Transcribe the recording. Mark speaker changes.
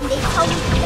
Speaker 1: 你超!